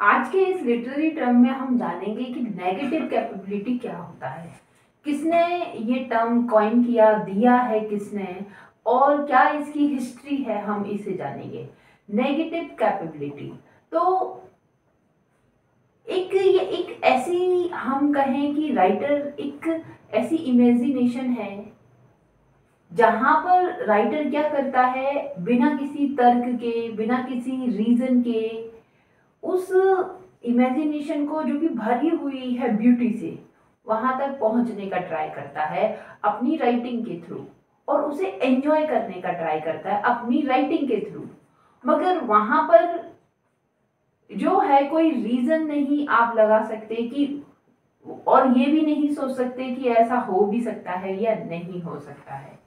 आज के इस लिटरेरी टर्म में हम जानेंगे कि नेगेटिव कैपेबिलिटी क्या होता है। किसने ये टर्म कॉइन किया, दिया है किसने, और क्या इसकी हिस्ट्री है हम इसे जानेंगे। नेगेटिव कैपेबिलिटी तो एक ये एक ऐसी हम कहें कि राइटर एक ऐसी इमेजिनेशन है, जहाँ पर राइटर क्या करता है, बिना किसी तर्क के, बिना किसी रीजन के उस इमेजिनेशन को जो कि भरी हुई है ब्यूटी से, वहाँ तक पहुँचने का ट्राई करता है अपनी राइटिंग के थ्रू और उसे एंजॉय करने का ट्राई करता है अपनी राइटिंग के थ्रू मगर वहाँ पर जो है कोई रीजन नहीं आप लगा सकते कि, और ये भी नहीं सोच सकते कि ऐसा हो भी सकता है या नहीं हो सकता है।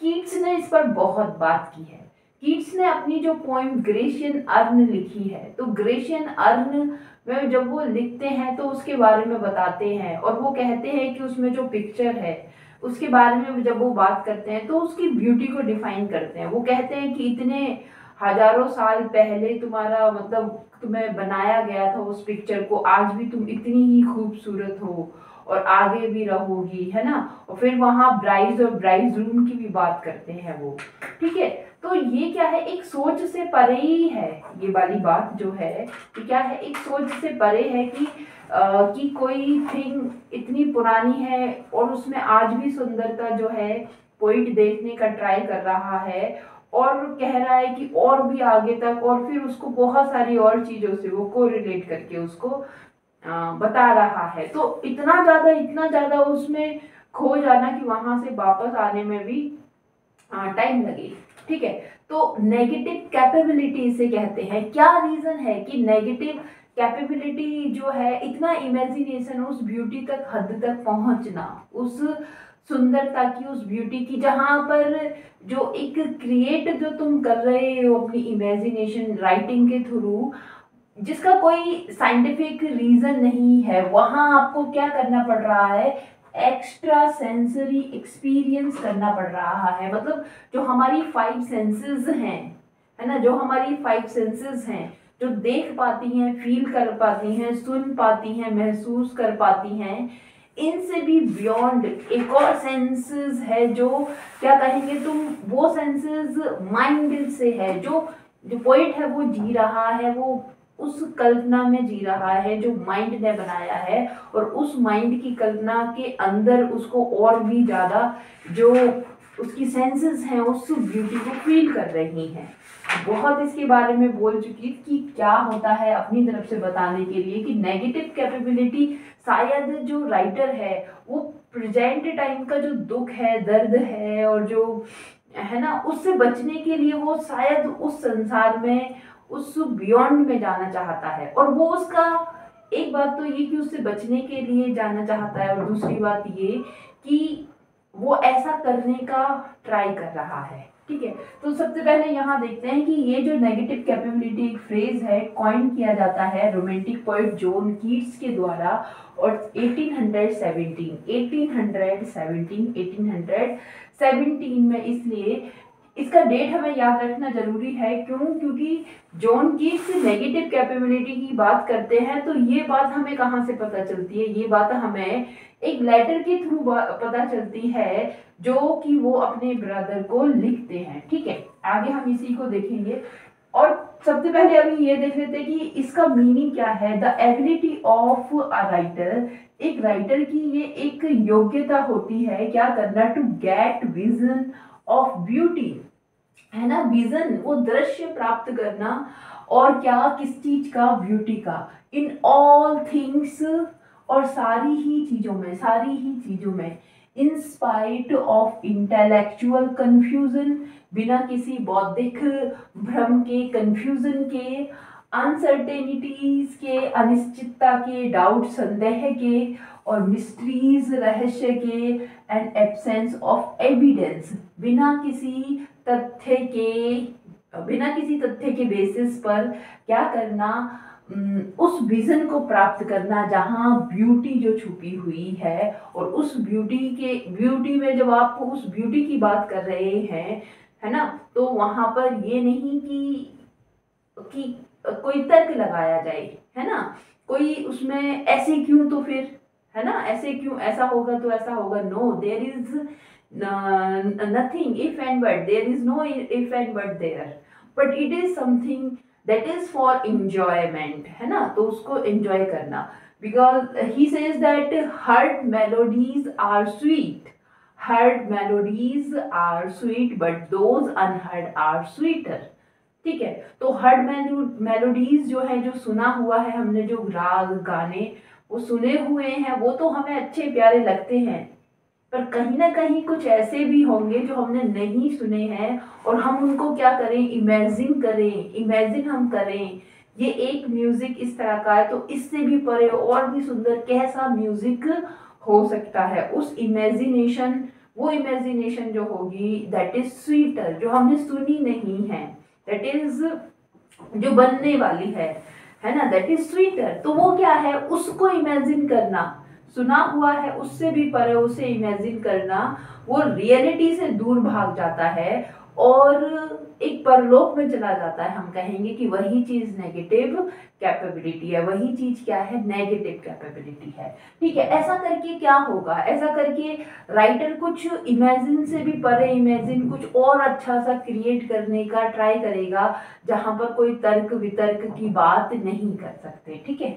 कीट्स ने इस पर बहुत बात की है। कीट्स ने अपनी जो पोइम ग्रेशियन अर्न लिखी है तो ग्रेशियन अर्न में जब वो लिखते हैं तो उसके बारे में बताते हैं और वो कहते हैं कि उसमें जो पिक्चर है, उसके बारे में जब वो बात करते हैं तो उसकी ब्यूटी को डिफाइन करते हैं। वो कहते हैं कि इतने हज़ारों साल पहले तुम्हारा मतलब तुम्हें बनाया गया था उस पिक्चर को, आज भी तुम इतनी ही खूबसूरत हो और आगे भी रहोगी, है ना? और फिर वहाँ ब्राइज और ब्राइज रूम की भी बात करते हैं वो, ठीक है? तो ये क्या है? एक सोच से परे ही है ये वाली बात जो है कि क्या है? एक सोच से परे है कि आ, कि कोई थिंग इतनी पुरानी है और उसमें आज भी सुंदरता जो है पॉइंट देखने का ट्राई कर रहा है और कह रहा है कि और भी आगे तक और फिर उसको बहुत सारी और चीज़ों से वो को रिलेट करके उसको आ, बता रहा है। तो इतना ज़्यादा इतना ज़्यादा उसमें खो जाना कि वहाँ से वापस आने में भी टाइम लगे। ठीक है? तो नेगेटिव कैपेबिलिटी इसे कहते हैं, क्या रीज़न है कि नेगेटिव कैपेबिलिटी जो है, इतना इमेजिनेशन उस ब्यूटी तक हद तक पहुँचना, उस सुंदरता की, उस ब्यूटी की, जहाँ पर जो एक क्रिएट जो तुम कर रहे हो अपनी इमेजिनेशन राइटिंग के थ्रू जिसका कोई साइंटिफिक रीजन नहीं है, वहाँ आपको क्या करना पड़ रहा है? एक्स्ट्रा सेंसरी एक्सपीरियंस करना पड़ रहा है। मतलब जो हमारी फाइव सेंसेस हैं, है ना? जो हमारी फाइव सेंसेस हैं, जो देख पाती हैं फील कर पाती हैं, सुन पाती हैं, महसूस कर पाती हैं, इनसे भी बियॉन्ड एक और सेंसेस है जो, क्या कहेंगे तुम? वो सेंसेस माइंड से है, जो जो पोइट है वो जी रहा है, वो उस कल्पना में जी रहा है जो माइंड ने बनाया है और उस माइंड की कल्पना के अंदर उसको और भी ज़्यादा जो उसकी सेंसेस हैं, उस ब्यूटी को फील कर रही हैं। बहुत इसके बारे में बोल चुकी कि क्या होता है अपनी तरफ़ से बताने के लिए कि नेगेटिव कैपेबिलिटी शायद जो राइटर है, वो प्रेजेंट टाइम का जो दुख है, दर्द है और जो, है ना, उससे बचने के लिए वो शायद उस संसार में उस बियॉन्ड में जाना चाहता है। और वो उसका एक बात तो ये कि उससे बचने के लिए जाना चाहता है और दूसरी बात ये कि वो ऐसा करने का ट्राई कर रहा है। ठीक है? तो सबसे पहले यहाँ देखते हैं कि ये जो नेगेटिव कैपेबिलिटी एक फ्रेज है कॉइन किया जाता है रोमांटिक पोइट जोन कीट्स के द्वारा और 1817 1817 1817 में इसलिए इसका डेट हमें याद रखना ज़रूरी है, क्यों? क्योंकि जॉन कीट्स नेगेटिव कैपेबिलिटी की बात करते हैं तो ये बात हमें कहाँ से पता चलती है? ये बात हमें एक लेटर के थ्रू पता चलती है, जो कि वो अपने ब्रदर को लिखते हैं, ठीक है? आगे हम इसी को देखेंगे। और सबसे पहले अभी ये देख लेते हैं कि इसका मीनिंग क्या है? The ability of a writer एक राइटर की ये एक योग्यता होती है, क्या करना? To get vision of beauty है ना? विजन वो दृश्य प्राप्त करना और क्या, किस चीज़ का? ब्यूटी का। इन ऑल थिंग्स और सारी ही चीज़ों में, सारी ही चीज़ों में in spite of intellectual confusion बिना किसी बौद्धिक भ्रम के कंफ्यूजन के अनसर्टेनिटीज के, अनिश्चितता के डाउट संदेह के और मिस्ट्रीज रहस्य के एंड एब्सेंस ऑफ़ एविडेंस बिना किसी तथ्य के, बिना किसी तथ्य के बेसिस पर क्या करना उस विजन को प्राप्त करना जहाँ ब्यूटी जो छुपी हुई है और उस ब्यूटी के ब्यूटी में जब आप उस ब्यूटी की बात कर रहे हैं, है ना? तो वहाँ पर ये नहीं कि कि कोई तर्क लगाया जाए, है ना? कोई उसमें ऐसे क्यों तो फिर है ना? ऐसे क्यों? ऐसा होगा तो ऐसा होगा। No there is nothing if and but there is no if and but there but it is something that is for enjoyment है ना? तो उसको एंजॉय करना। Because he says that heard melodies are sweet heard melodies are sweet but those unheard are sweeter ठीक है? तो heard melodies जो है, जो सुना हुआ है हमने, जो राग गाने वो सुने हुए हैं, वो तो हमें अच्छे प्यारे लगते हैं। पर कहीं ना कहीं कुछ ऐसे भी होंगे जो हमने नहीं सुने हैं और हम उनको क्या करें? इमेजिन करें इमेजिन हम करें। ये एक म्यूज़िक इस तरह का है तो इससे भी परे और भी सुंदर कैसा म्यूज़िक हो सकता है? उस इमेजिनेशन वो इमेजिनेशन जो होगी दैट इज़ स्वीटर जो हमने सुनी नहीं है। दैट इज़ जो बनने वाली है। है ना? दैट इज़ स्वीटर तो वो क्या है? उसको इमेजिन करना। सुना हुआ है, उससे भी परे उसे इमेजिन करना। वो रियलिटी से दूर भाग जाता है और एक परलोक में चला जाता है। हम कहेंगे कि वही चीज़ नेगेटिव कैपेबिलिटी है, वही चीज़ क्या है? नेगेटिव कैपेबिलिटी है। ठीक है, ऐसा करके क्या होगा? ऐसा करके राइटर कुछ इमेजिन से भी परे इमेजिन कुछ और अच्छा सा क्रिएट करने का ट्राई करेगा, जहाँ पर कोई तर्क वितर्क की बात नहीं कर सकते। ठीक है?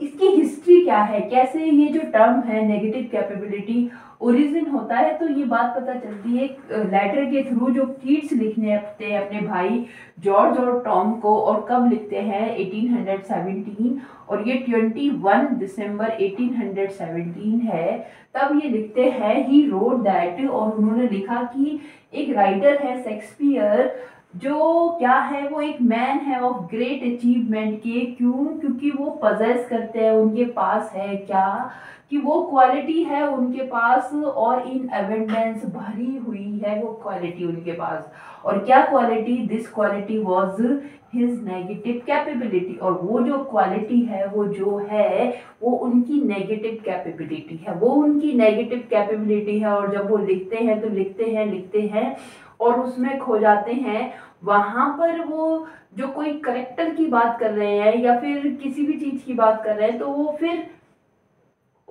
इसकी हिस्ट्री क्या है? कैसे ये जो टर्म है नेगेटिव कैपेबिलिटी ओरिजिन होता है? तो ये बात पता चलती है लेटर के थ्रू जो कीट्स लिखने अपने भाई जॉर्ज और टॉम को और कब लिखते हैं? 1817 और ये 21 दिसंबर 1817 है। तब ये लिखते हैं ही रोड दैट और उन्होंने लिखा कि एक राइटर है शेक्सपियर जो क्या है, वो एक मैन है ऑफ़ ग्रेट अचीवमेंट के। क्यों? क्योंकि वो पजेस करते हैं, उनके पास है क्या? कि वो क्वालिटी है उनके पास और इन एवेंडेंस भरी है वो क्वालिटी उनके पास। और क्या quality this quality was his negative capability और वो जो क्वालिटी है, वो जो है, वो उनकी नेगेटिव कैपेबिलिटी है। वो उनकी नेगेटिव कैपेबिलिटी है और जब वो लिखते हैं तो लिखते हैं लिखते हैं और उसमें खो जाते हैं। वहाँ पर वो जो कोई करेक्टर की बात कर रहे हैं या फिर किसी भी चीज़ की बात कर रहे हैं तो वो फिर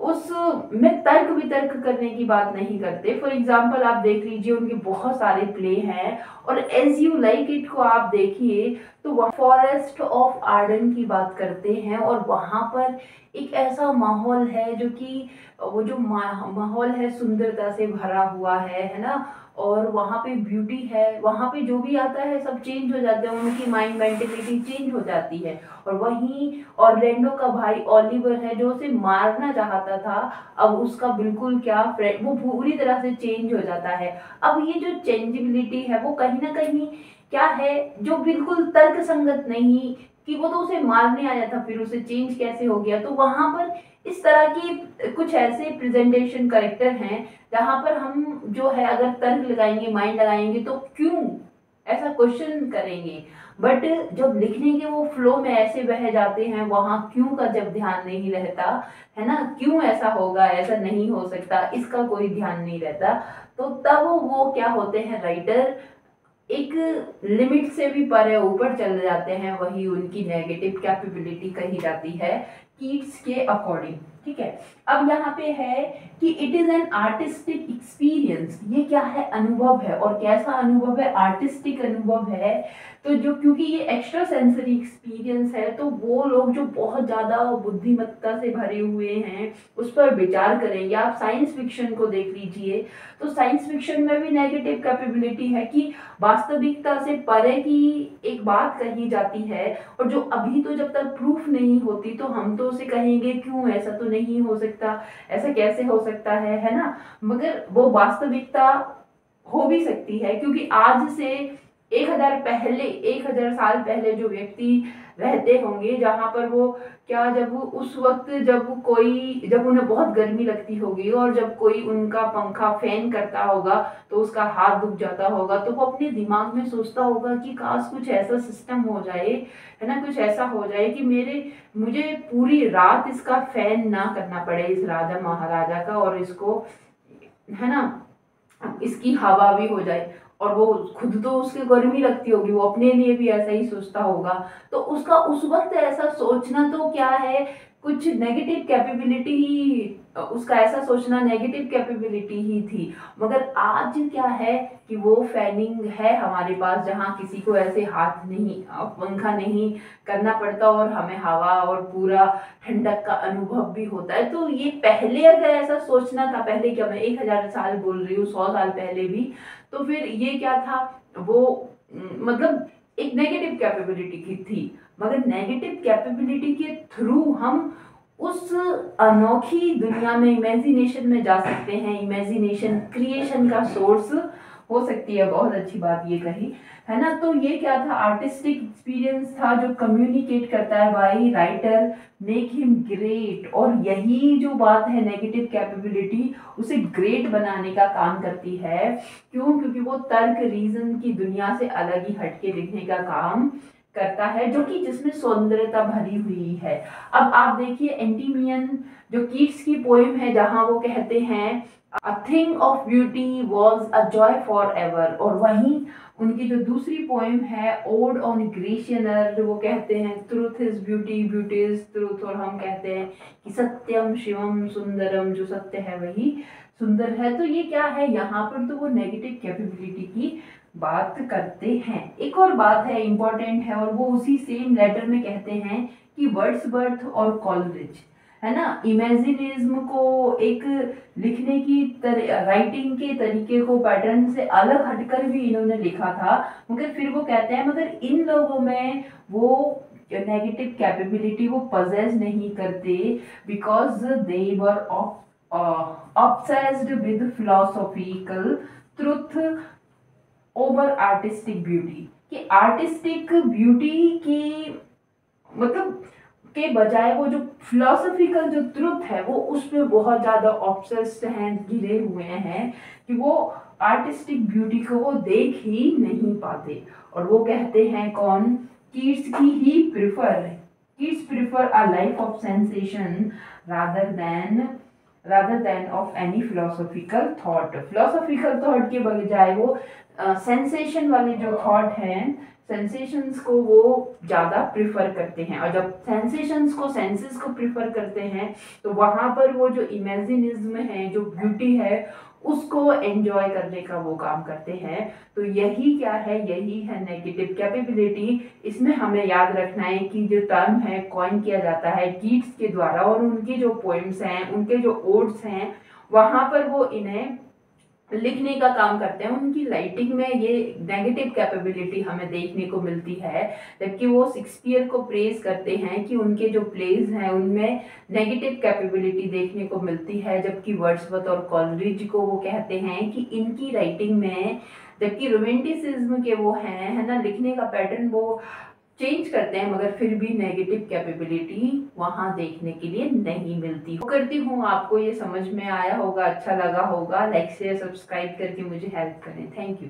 उस में तर्क वितर्क करने की बात नहीं करते। फॉर एग्ज़ाम्पल आप देख लीजिए, उनके बहुत सारे प्ले हैं और एज यू लाइक इट को आप देखिए तो फॉरेस्ट ऑफ़ आर्डन की बात करते हैं और वहाँ पर एक ऐसा माहौल है जो कि वो जो माहौल है सुंदरता से भरा हुआ है है ना? और वहाँ पे ब्यूटी है, वहाँ पे जो भी आता है, सब चेंज हो जाते हैं, उनकी माइंड मेंटेलिटी चेंज हो जाती है। और वहीं ऑर्लैंडो का भाई ओलिवर है, जो उसे मारना चाहता था, अब उसका बिल्कुल क्या फ्रेंड वो पूरी तरह से चेंज हो जाता है। अब ये जो चेंजेबिलिटी है, वो कहीं ना कहीं क्या है, जो बिल्कुल तर्क संगत नहीं कि वो तो उसे मारने आया था, फिर उसे चेंज कैसे हो गया? तो वहाँ पर इस तरह की कुछ ऐसे प्रेजेंटेशन करेक्टर हैं, जहाँ पर हम जो है अगर तर्क लगाएँगे माइंड लगाएँगे तो क्यों ऐसा क्वेश्चन करेंगे? बट जब लिखने के वो फ्लो में ऐसे बह जाते हैं, वहाँ क्यों का जब ध्यान नहीं रहता? है ना? क्यों ऐसा होगा, ऐसा नहीं हो सकता? इसका कोई ध्यान नहीं रहता। तो तब वो क्या होते हैं राइटर एक लिमिट से भी परे ऊपर चले जाते हैं, वही उनकी नेगेटिव कैपेबिलिटी कही जाती है कीट्स के अकॉर्डिंग ठीक है? अब यहाँ पे है कि it is an artistic experience ये क्या है? अनुभव है। और कैसा अनुभव है? आर्टिस्टिक अनुभव है। तो जो क्योंकि ये एक्स्ट्रा सेंसरी एक्सपीरियंस है तो वो लोग जो बहुत ज़्यादा बुद्धिमत्ता से भरे हुए हैं, उस पर विचार करेंगे। आप साइंस फिक्शन को देख लीजिए। तो साइंस फिक्शन में भी नेगेटिव कैपेबिलिटी है कि वास्तविकता से परे की एक बात कही जाती है। और जो अभी तो जब तक प्रूफ नहीं होती तो हम तो उसे कहेंगे, क्यों ऐसा तो नहीं हो सकता, ऐसा कैसे हो सकता है है ना? मगर वो वास्तविकता हो भी सकती है, क्योंकि आज से एक हज़ार पहले, एक हज़ार साल पहले जो व्यक्ति रहते होंगे, जहाँ पर वो क्या जब उस वक्त जब कोई, जब उन्हें बहुत गर्मी लगती होगी और जब कोई उनका पंखा फ़ैन करता होगा तो उसका हाथ दुख जाता होगा तो वो अपने दिमाग में सोचता होगा कि काश कुछ ऐसा सिस्टम हो जाए, है ना? कुछ ऐसा हो जाए कि मेरे, मुझे पूरी रात इसका फ़ैन ना करना पड़े इस राजा महाराजा का और इसको, है ना? इसकी हवा भी हो जाए। और वो खुद तो उसकी गर्मी लगती होगी, वो अपने लिए भी ऐसा ही सोचता होगा। तो उसका उस वक्त ऐसा सोचना तो क्या है? कुछ नेगेटिव कैपेबिलिटी ही, उसका ऐसा सोचना नेगेटिव कैपेबिलिटी ही थी। मगर आज क्या है कि वो फैनिंग है हमारे पास, जहाँ किसी को ऐसे हाथ नहीं, पंखा नहीं करना पड़ता और हमें हवा और पूरा ठंडक का अनुभव भी होता है। तो ये पहले अगर ऐसा सोचना था, पहले क्या मैं एक हज़ार साल बोल रही हूँ, सौ साल पहले भी तो फिर ये क्या था? वो मतलब एक नेगेटिव कैपेबिलिटी की थी। मगर नेगेटिव कैपेबिलिटी के थ्रू हम उस अनोखी दुनिया में इमेजिनेशन में जा सकते हैं। इमेजिनेशन क्रिएशन का सोर्स हो सकती है, बहुत अच्छी बात ये कही। है ना? तो ये क्या था? आर्टिस्टिक एक्सपीरियंस था जो कम्युनिकेट करता है by writer make him great और यही जो बात है नेगेटिव कैपेबिलिटी उसे ग्रेट बनाने का काम करती है। क्यों? क्योंकि वो तर्क रीजन की दुनिया से अलग ही हटके लिखने का काम करता है, जो कि जिसमें सौंदर्यता भरी हुई है। अब आप देखिए एंटीमियन जो कीट्स की पोएम है, जहाँ वो कहते हैं thing of beauty was a joy forever और वहीं उनकी जो दूसरी पोएम है ओड ऑन ग्रेशियनर वो कहते हैं truth is beauty beauty is truth और हम कहते हैं कि सत्यम शिवम सुंदरम, जो सत्य है वही सुंदर है। तो ये क्या है? यहाँ पर तो वो नेगेटिव कैपेबिलिटी की बात करते हैं। एक और बात है इंपॉर्टेंट है, और वो उसी सेम लेटर में कहते हैं कि वर्ड्स बर्थ और कॉलरिज है ना? इमेजिनिज्म को एक लिखने की राइटिंग के तरीके को पैटर्न से अलग हटकर भी इन्होंने लिखा था। मगर फिर वो कहते हैं, मगर इन लोगों में वो नेगेटिव कैपेबिलिटी वो पजेस नहीं करते because they were obsessed with philosophical truth over artistic beauty कि आर्टिस्टिक ब्यूटी की मतलब के बजाय वो जो फिलोसफिकल जो ट्रुथ है वो उसमें बहुत ज़्यादा ऑब्सेस्ड हैं गिरे हुए हैं कि वो आर्टिस्टिक ब्यूटी को वो देख ही नहीं पाते। और वो कहते हैं कौन? किड्स की ही prefer kids prefer a life of sensation rather than rather than of any philosophical thought philosophical thought के बजाय वो सेंसेशन uh, वाले जो थॉट हैं सेंसेशंस को वो ज़्यादा प्रिफर करते हैं। और जब सेंसेशंस को सेंसेस को प्रिफर करते हैं तो वहाँ पर वो जो इमेजिनिज्म है, जो ब्यूटी है, उसको एंजॉय करने का वो काम करते हैं। तो यही क्या है, यही है नेगेटिव कैपेबिलिटी इसमें हमें याद रखना है कि जो टर्म है कॉइन किया जाता है कीट्स के द्वारा, और उनकी जो पोइम्स हैं, उनके जो ओड्स हैं, वहाँ पर वो इन्हें लिखने का काम करते हैं, उनकी राइटिंग में ये नेगेटिव कैपेबिलिटी हमें देखने को मिलती है, जबकि वो शेक्सपियर को प्रेज करते हैं कि उनके जो प्लेज हैं, उनमें नेगेटिव कैपेबिलिटी देखने को मिलती है, जबकि वर्ड्सवर्थ और कॉलरिज को वो कहते हैं कि इनकी राइटिंग में जबकि रोमेंटिसिज्म के वो हैं, है ना, लिखने का पैटर्न वो चेंज करते हैं, मगर फिर भी नेगेटिव कैपेबिलिटी वहाँ देखने के लिए नहीं मिलती। हो करती हूँ, आपको ये समझ में आया होगा अच्छा लगा होगा लाइक शेयर सब्सक्राइब करके मुझे हेल्प करें। Thank you